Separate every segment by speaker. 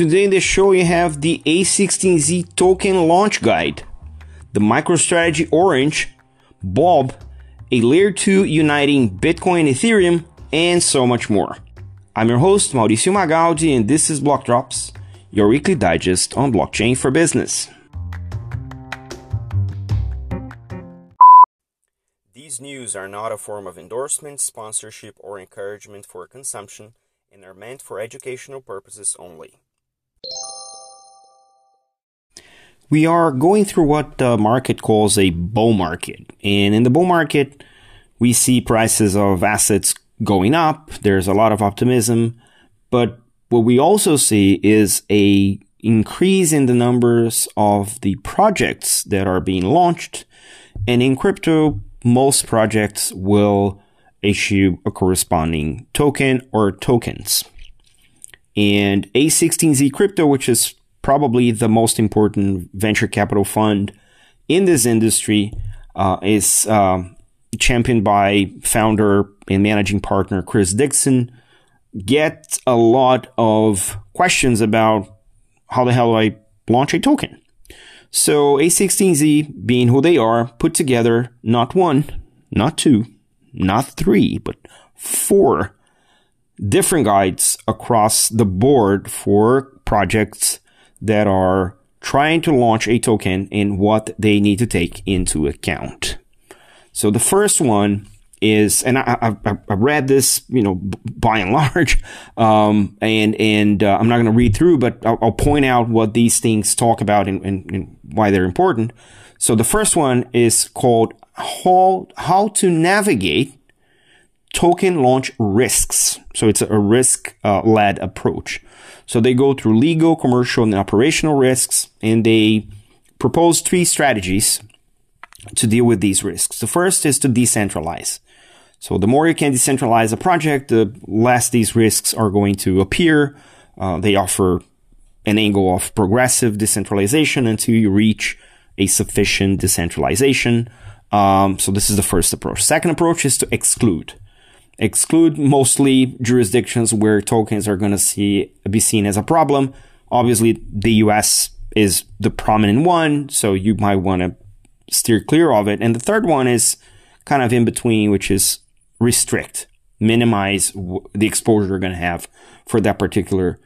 Speaker 1: Today in the show you have the A16Z token launch guide, the MicroStrategy Orange, Bob, a layer 2 uniting Bitcoin and Ethereum, and so much more. I'm your host, Mauricio Magaldi, and this is Block Drops, your weekly digest on blockchain for business. These news are not a form of endorsement, sponsorship, or encouragement for consumption and are meant for educational purposes only. We are going through what the market calls a bull market. And in the bull market, we see prices of assets going up. There's a lot of optimism. But what we also see is a increase in the numbers of the projects that are being launched. And in crypto, most projects will issue a corresponding token or tokens. And A16Z Crypto, which is probably the most important venture capital fund in this industry, uh, is uh, championed by founder and managing partner Chris Dixon. Get a lot of questions about how the hell do I launch a token? So A16Z, being who they are, put together not one, not two, not three, but four different guides across the board for projects that are trying to launch a token and what they need to take into account. So the first one is, and I, I, I read this, you know, by and large, um, and and uh, I'm not going to read through, but I'll, I'll, point out what these things talk about and, and, and why they're important. So the first one is called how how to navigate token launch risks. So it's a risk uh, led approach. So they go through legal, commercial, and operational risks, and they propose three strategies to deal with these risks. The first is to decentralize. So the more you can decentralize a project, the less these risks are going to appear. Uh, they offer an angle of progressive decentralization until you reach a sufficient decentralization. Um, so this is the first approach. Second approach is to exclude. Exclude mostly jurisdictions where tokens are going to see be seen as a problem. Obviously, the U.S. is the prominent one, so you might want to steer clear of it. And the third one is kind of in between, which is restrict, minimize the exposure you're going to have for that particular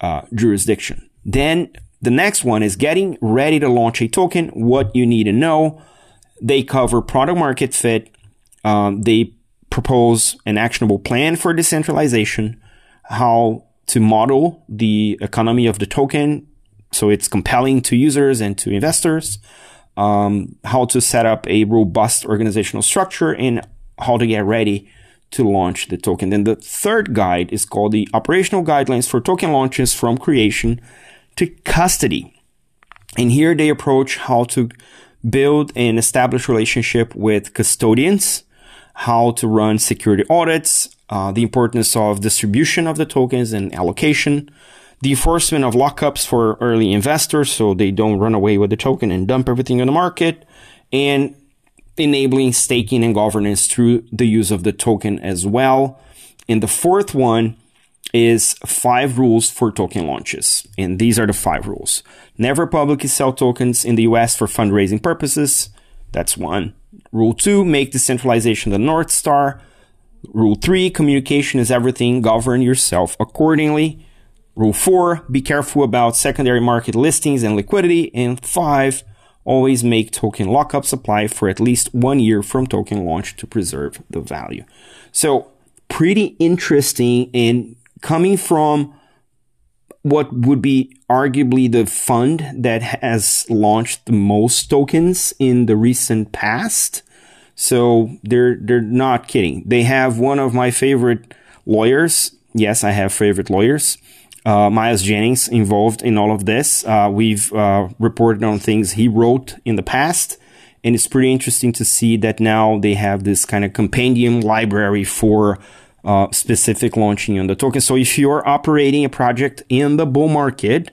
Speaker 1: uh, jurisdiction. Then the next one is getting ready to launch a token. What you need to know they cover product market fit. Um, they propose an actionable plan for decentralization, how to model the economy of the token so it's compelling to users and to investors, um, how to set up a robust organizational structure, and how to get ready to launch the token. Then the third guide is called the operational guidelines for token launches from creation to custody. And here they approach how to build and establish relationship with custodians, how to run security audits, uh, the importance of distribution of the tokens and allocation, the enforcement of lockups for early investors so they don't run away with the token and dump everything on the market, and enabling staking and governance through the use of the token as well. And the fourth one is five rules for token launches. And these are the five rules. Never publicly sell tokens in the US for fundraising purposes. That's one. Rule two, make decentralization the North Star. Rule three, communication is everything. Govern yourself accordingly. Rule four, be careful about secondary market listings and liquidity. And five, always make token lockup supply for at least one year from token launch to preserve the value. So pretty interesting and coming from what would be arguably the fund that has launched the most tokens in the recent past. So they're they're not kidding. They have one of my favorite lawyers. Yes, I have favorite lawyers. Uh, Miles Jennings involved in all of this. Uh, we've uh, reported on things he wrote in the past, and it's pretty interesting to see that now they have this kind of compendium library for uh, specific launching on the token. So if you're operating a project in the bull market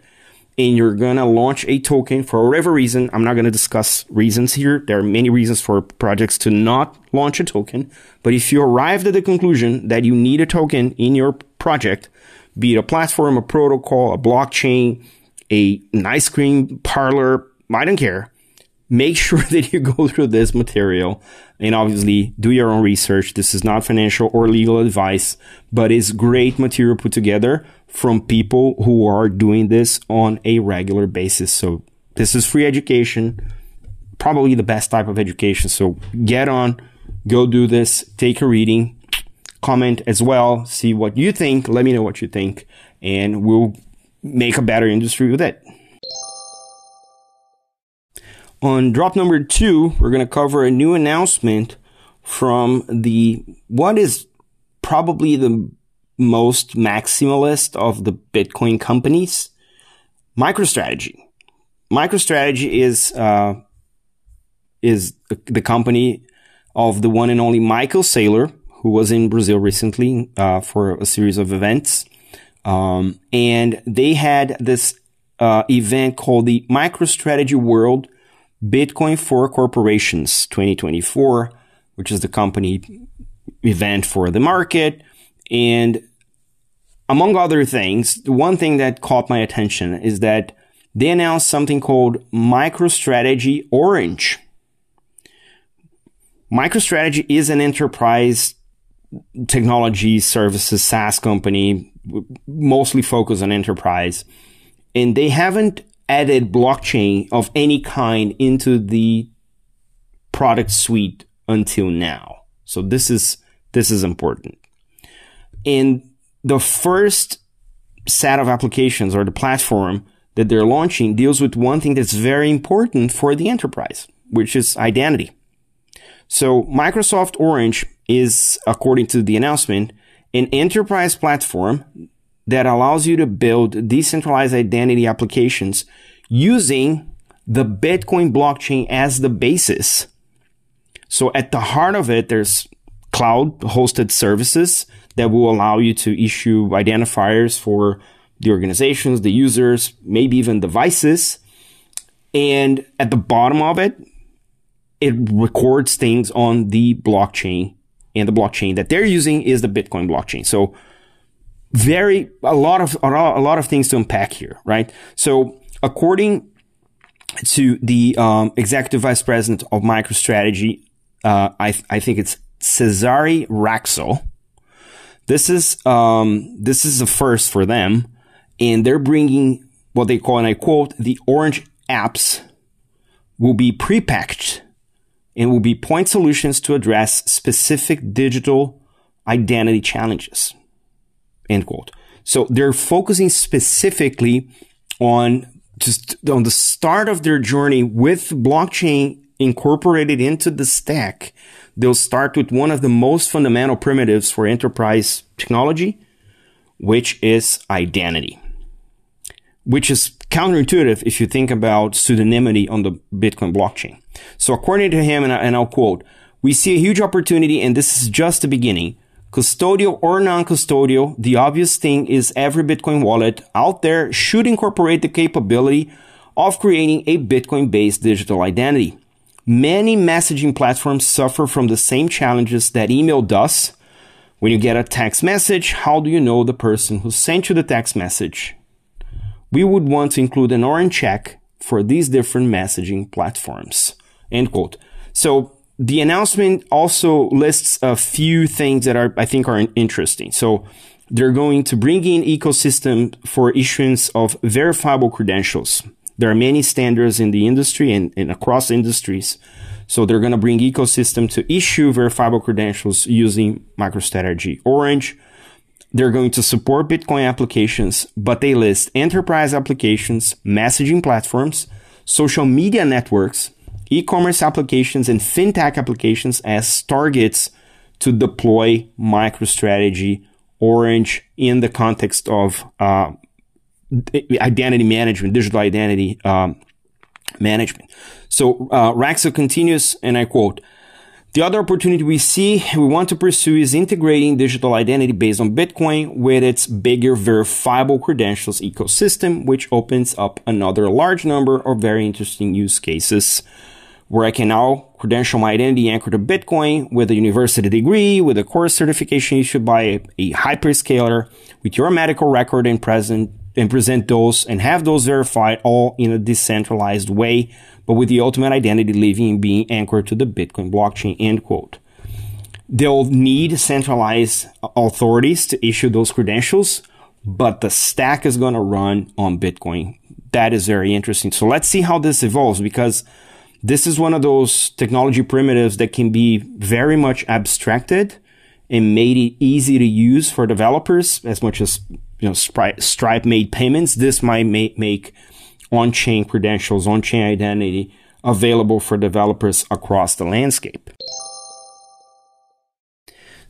Speaker 1: and you're going to launch a token for whatever reason, I'm not going to discuss reasons here. There are many reasons for projects to not launch a token. But if you arrived at the conclusion that you need a token in your project, be it a platform, a protocol, a blockchain, a an ice cream parlor, I don't care. Make sure that you go through this material and obviously do your own research. This is not financial or legal advice, but it's great material put together from people who are doing this on a regular basis. So this is free education, probably the best type of education. So get on, go do this, take a reading, comment as well, see what you think. Let me know what you think, and we'll make a better industry with it. On drop number two, we're going to cover a new announcement from the what is probably the most maximalist of the Bitcoin companies, MicroStrategy. MicroStrategy is uh, is the company of the one and only Michael Saylor, who was in Brazil recently uh, for a series of events, um, and they had this uh, event called the MicroStrategy World Bitcoin for Corporations 2024, which is the company event for the market. And among other things, the one thing that caught my attention is that they announced something called MicroStrategy Orange. MicroStrategy is an enterprise technology services SaaS company, mostly focused on enterprise. And they haven't added blockchain of any kind into the product suite until now. So this is, this is important. And the first set of applications or the platform that they're launching deals with one thing that's very important for the enterprise, which is identity. So Microsoft Orange is, according to the announcement, an enterprise platform that allows you to build decentralized identity applications using the Bitcoin blockchain as the basis. So at the heart of it, there's cloud hosted services that will allow you to issue identifiers for the organizations, the users, maybe even devices. And at the bottom of it, it records things on the blockchain and the blockchain that they're using is the Bitcoin blockchain. So very, a lot of, a lot of things to unpack here, right? So according to the um, executive vice president of MicroStrategy, uh, I, I think it's Cezary Raczko. This is um, this is the first for them, and they're bringing what they call, and I quote, the orange apps will be prepackaged and will be point solutions to address specific digital identity challenges. End quote. So they're focusing specifically on just on the start of their journey with blockchain incorporated into the stack. They'll start with one of the most fundamental primitives for enterprise technology, which is identity, which is counterintuitive if you think about pseudonymity on the Bitcoin blockchain. So according to him, and, I, and I'll quote, we see a huge opportunity and this is just the beginning. Custodial or non-custodial, the obvious thing is every Bitcoin wallet out there should incorporate the capability of creating a Bitcoin-based digital identity. Many messaging platforms suffer from the same challenges that email does. When you get a text message, how do you know the person who sent you the text message? We would want to include an orange check for these different messaging platforms. End quote. So the announcement also lists a few things that are, I think are interesting. So they're going to bring in ecosystem for issuance of verifiable credentials. There are many standards in the industry and, and across industries. So they're going to bring ecosystem to issue verifiable credentials using MicroStrategy Orange. They're going to support Bitcoin applications, but they list enterprise applications, messaging platforms, social media networks, e-commerce applications and fintech applications as targets to deploy MicroStrategy Orange in the context of uh, identity management, digital identity um, management. So uh, Raczko continues, and I quote, the other opportunity we see we want to pursue is integrating digital identity based on Bitcoin with its bigger verifiable credentials ecosystem, which opens up another large number of very interesting use cases where I can now credential my identity anchored to Bitcoin with a university degree, with a course certification issued by a, hyperscaler, with your medical record and present and present those and have those verified all in a decentralized way, but with the ultimate identity living and being anchored to the Bitcoin blockchain. End quote. They'll need centralized authorities to issue those credentials, but the stack is going to run on Bitcoin. That is very interesting. So let's see how this evolves because this is one of those technology primitives that can be very much abstracted and made it easy to use for developers as much as you know Stripe made payments. This might make on-chain credentials, on-chain identity available for developers across the landscape.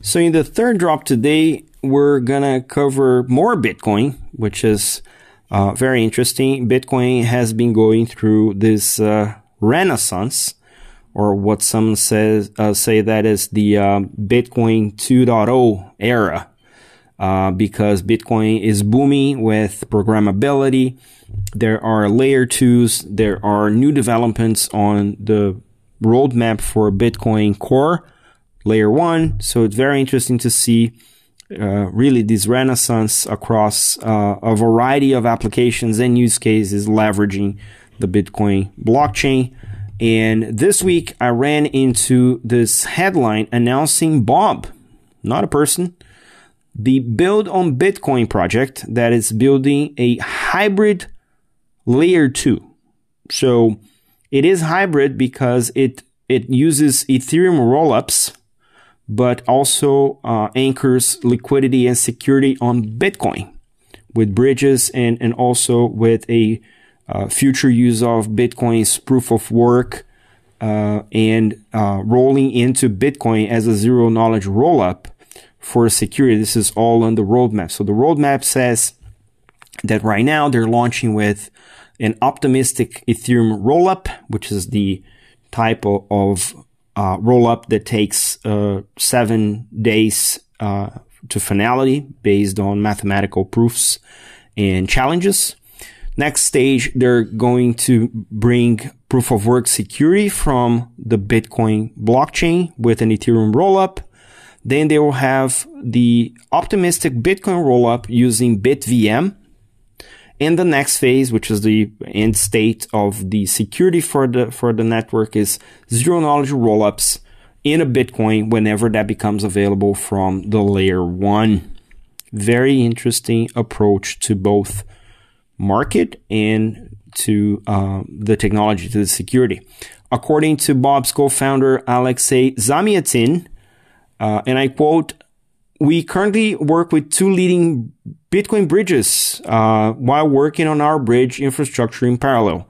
Speaker 1: So in the third drop today, we're gonna cover more Bitcoin, which is uh, very interesting. Bitcoin has been going through this uh, renaissance, or what some says uh, say that is the uh, Bitcoin 2.0 era, uh, because Bitcoin is booming with programmability. There are layer twos. There are new developments on the roadmap for Bitcoin Core layer one. So it's very interesting to see. Uh, really this renaissance across uh, a variety of applications and use cases leveraging the Bitcoin blockchain. And this week I ran into this headline announcing Bob, not a person, the Build on Bitcoin project that is building a hybrid layer 2. So it is hybrid because it it uses Ethereum rollups but also uh, anchors liquidity and security on Bitcoin with bridges and, and also with a future use of Bitcoin's proof of work uh, and uh, rolling into Bitcoin as a zero knowledge rollup for security. This is all on the roadmap. So the roadmap says that right now they're launching with an optimistic Ethereum rollup, which is the type of, of uh, rollup that takes uh, seven days uh, to finality based on mathematical proofs and challenges. Next stage, they're going to bring proof of work security from the Bitcoin blockchain with an Ethereum rollup. Then they will have the optimistic Bitcoin rollup using BitVM. And the next phase, which is the end state of the security for the, for the network is zero knowledge rollups in a Bitcoin whenever that becomes available from the layer one. Very interesting approach to both market and to uh, the technology, to the security. According to Bob's co-founder Alexei Zamyatin, uh, and I quote, we currently work with two leading Bitcoin bridges uh, while working on our bridge infrastructure in parallel.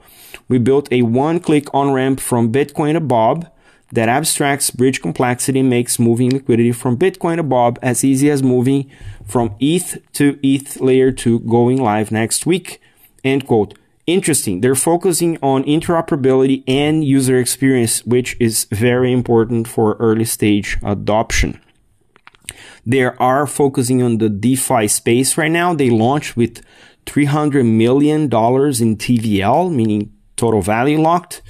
Speaker 1: We built a one-click on-ramp from Bitcoin to Bob that abstracts bridge complexity and makes moving liquidity from Bitcoin to Bob as easy as moving from ETH to ETH layer 2 going live next week. End quote. Interesting. They're focusing on interoperability and user experience, which is very important for early stage adoption. They are focusing on the DeFi space right now. They launched with $300 million in TVL, meaning total value locked.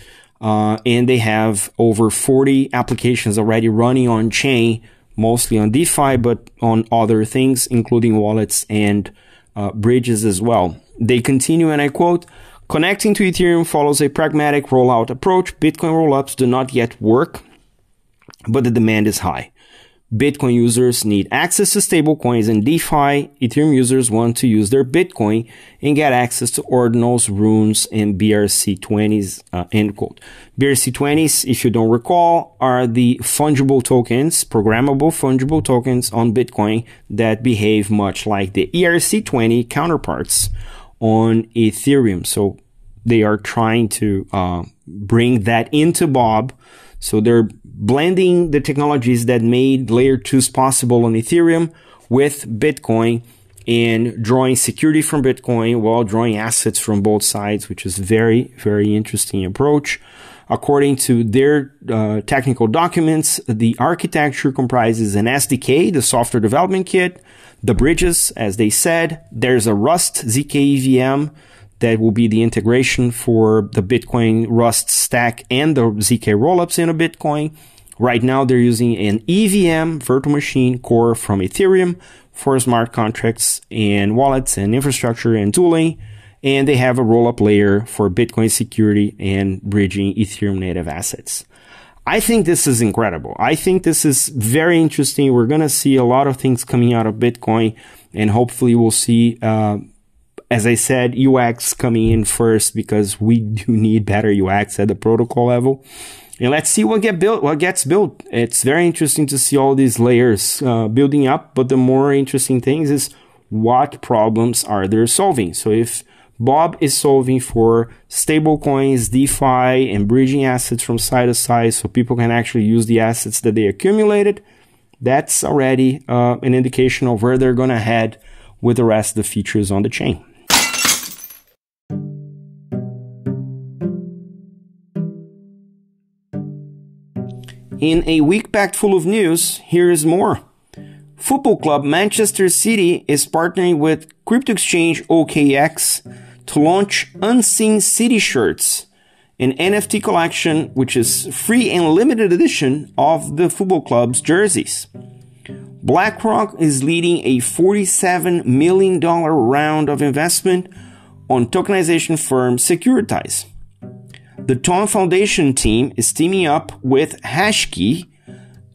Speaker 1: Uh, and they have over 40 applications already running on chain, mostly on DeFi, but on other things, including wallets and uh, bridges as well. They continue, and I quote, connecting to Ethereum follows a pragmatic rollout approach. Bitcoin rollups do not yet work, but the demand is high. Bitcoin users need access to stablecoins and DeFi. Ethereum users want to use their Bitcoin and get access to ordinals, runes, and BRC20s, uh, end quote. BRC20s, if you don't recall, are the fungible tokens, programmable fungible tokens on Bitcoin that behave much like the ERC20 counterparts on Ethereum. So they are trying to uh, bring that into Bob. So they're blending the technologies that made layer 2s possible on Ethereum with Bitcoin and drawing security from Bitcoin while drawing assets from both sides, which is very, very interesting approach. According to their uh, technical documents, the architecture comprises an SDK, the software development kit, the bridges, as they said. There's a Rust ZK EVM That will be the integration for the Bitcoin Rust stack and the ZK rollups in a Bitcoin. Right now, they're using an EVM virtual machine core from Ethereum for smart contracts and wallets and infrastructure and tooling. And they have a rollup layer for Bitcoin security and bridging Ethereum native assets. I think this is incredible. I think this is very interesting. We're going to see a lot of things coming out of Bitcoin and hopefully we'll see, uh, as I said, UX coming in first because we do need better UX at the protocol level. And let's see what get built, what gets built. It's very interesting to see all these layers uh, building up, but the more interesting things is what problems are they solving. So if Bob is solving for stablecoins, DeFi, and bridging assets from side to side so people can actually use the assets that they accumulated. That's already uh, an indication of where they're going to head with the rest of the features on the chain. In a week packed full of news, here is more. Football club Manchester City is partnering with crypto exchange OKX to launch Unseen City shirts, an NFT collection which is free and limited edition of the football club's jerseys. BlackRock is leading a $47 million round of investment on tokenization firm Securitize. The Ton Foundation team is teaming up with Hashkey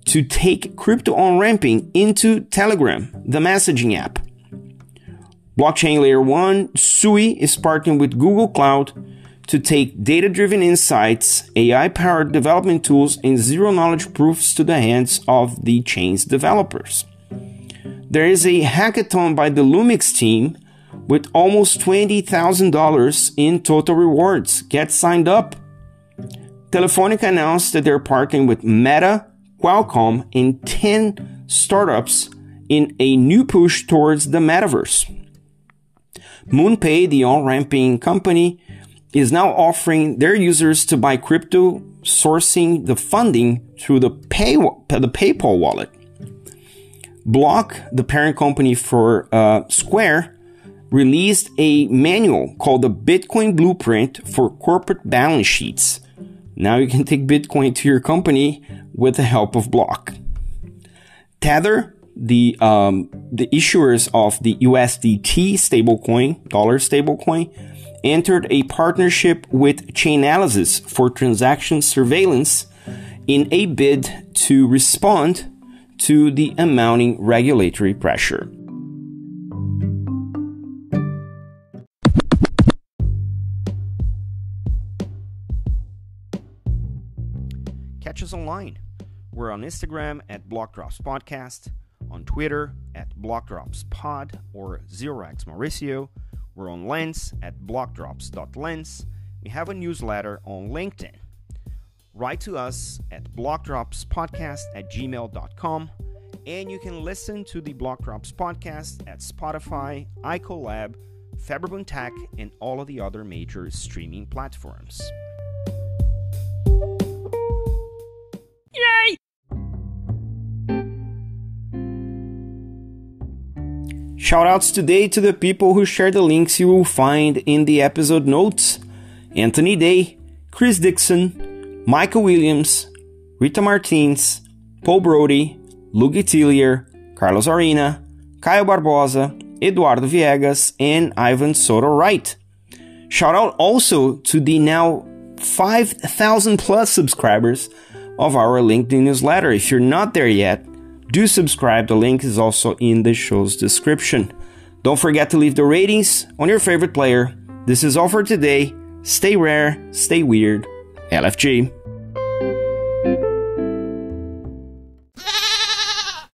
Speaker 1: to take crypto on ramping into Telegram, the messaging app. Blockchain Layer 1, Sui is partnering with Google Cloud to take data driven insights, AI powered development tools, and zero knowledge proofs to the hands of the chain's developers. There is a hackathon by the LUMX team with almost $20,000 in total rewards. Get signed up. Telefonica announced that they're partnering with Meta, Qualcomm, and 10 startups in a new push towards the metaverse. MoonPay, the on-ramping company, is now offering their users to buy crypto, sourcing the funding through the pay the PayPal wallet. Block, the parent company for uh, Square, released a manual called the Bitcoin Blueprint for corporate balance sheets. Now you can take Bitcoin to your company with the help of Block. Tether the um, the issuers of the USDT stablecoin, dollar stablecoin, entered a partnership with Chainalysis for transaction surveillance in a bid to respond to the amounting regulatory pressure. Us online. We're on Instagram at Blockdrops Podcast on Twitter at BlockDropsPod or Zerox Mauricio. We're on Lens at blockdrops.lens. We have a newsletter on LinkedIn. Write to us at blockdropspodcast at gmail.com. And you can listen to the Blockdrops podcast at Spotify, iColab, Faberbun Tech, and all of the other major streaming platforms. Shoutouts today to the people who share the links you will find in the episode notes Anthony Day, Chris Dixon, Michael Williams, Rita Martins, Paul Brody, Luigi Tillier, Carlos Arena, Caio Barbosa, Eduardo Viegas, and Ivan Soto Wright. Shout out also to the now 5,000 plus subscribers of our LinkedIn newsletter. If you're not there yet, do subscribe. The link is also in the show's description. Don't forget to leave the ratings on your favorite player. This is all for today. Stay rare, stay weird. LFG.